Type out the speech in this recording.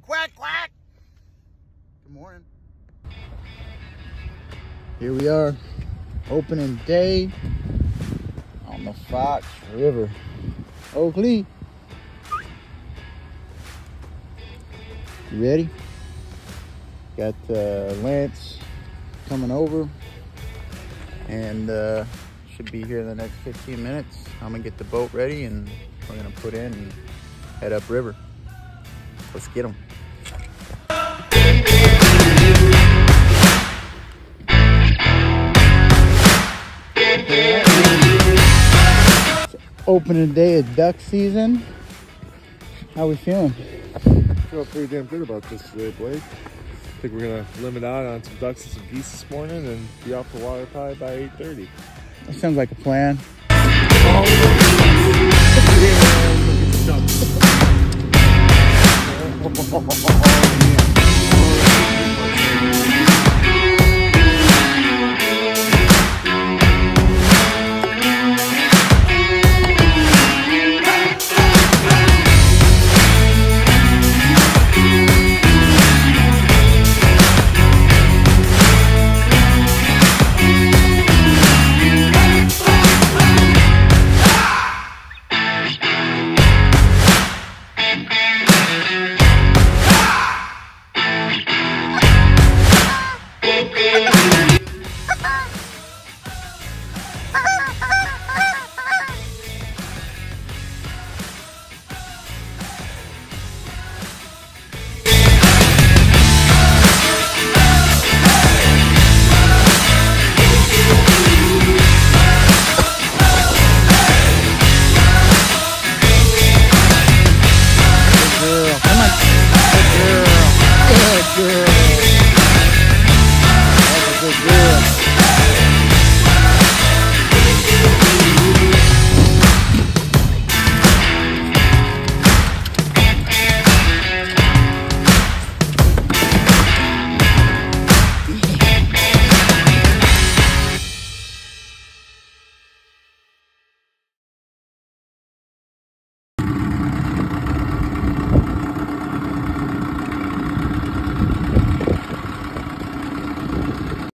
Quack, quack. Good morning. Here we are, opening day on the Fox River. Oakley. You ready? Got uh, Lance coming over and uh, should be here in the next 15 minutes. I'm gonna get the boat ready and we're gonna put in and head upriver. Let's get them. Opening day of duck season. How we feeling? feel pretty damn good about this today, Blake. I think we're gonna limit out on some ducks and some geese this morning and be off the water probably by 8.30. That sounds like a plan. Oh, oh, oh, oh, yeah. girl